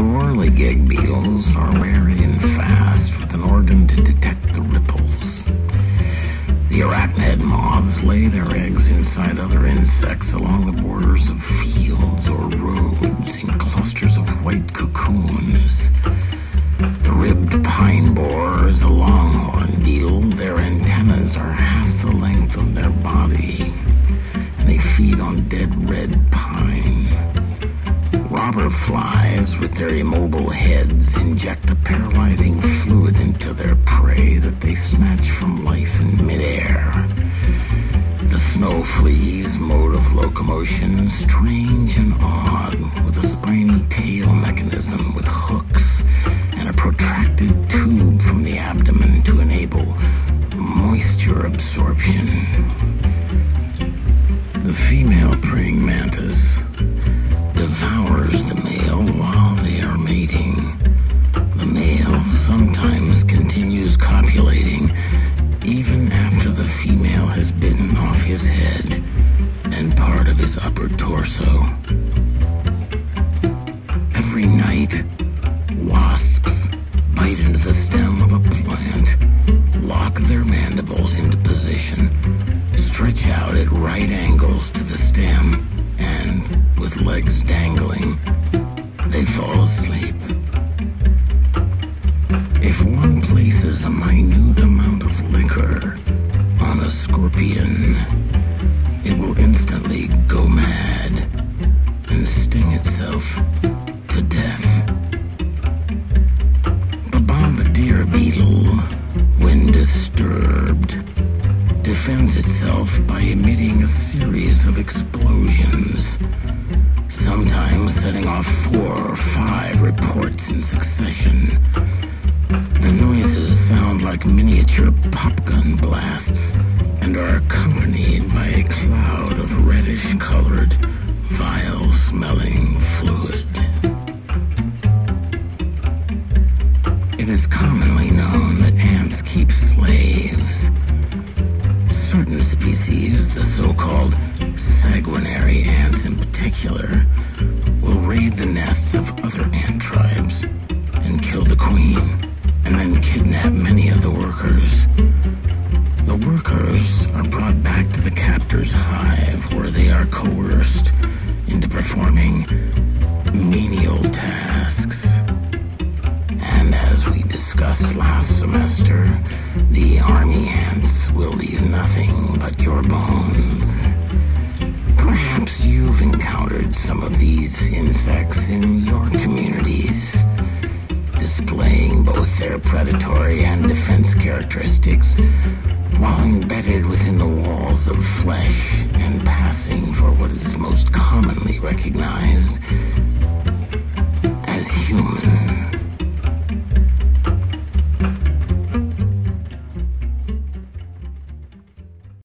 The whirligig beetles are wary and fast with an organ to detect the ripples. The arachnid moths lay their eggs inside other insects along the borders of fields or roads in clusters of white cocoons. The ribbed pine borer is a longhorn beetle. Their antennas are half the length of their body. And they feed on dead red pine. Robber flies with their immobile heads inject a paralyzing fluid into their prey that they snatch from life in midair. The snow flea's mode of locomotion, strange and odd, with a spiny tail bitten off his head and part of his upper torso. Every night, wasps bite into the stem of a plant, lock their mandibles into position, stretch out at right angles to the stem, and, with legs dangling, they fall asleep. If one places a minute amount scorpion, it will instantly go mad and sting itself to death. The bombardier beetle, when disturbed, defends itself by emitting a series of explosions, sometimes setting off four or five reports in succession. The noises sound like miniature popgun vile-smelling fluid. It is commonly known that ants keep slaves. Certain species, the so-called sanguinary ants in particular, will raid the nests of other ant tribes and kill the queen, and then kidnap many of the workers. The workers are brought back to the captor's hive where they are coerced performing menial tasks. And as we discussed last semester, the army ants will leave nothing but your bones. Perhaps you've encountered some of these insects in your communities, displaying both their predatory and defense characteristics instantly recognized.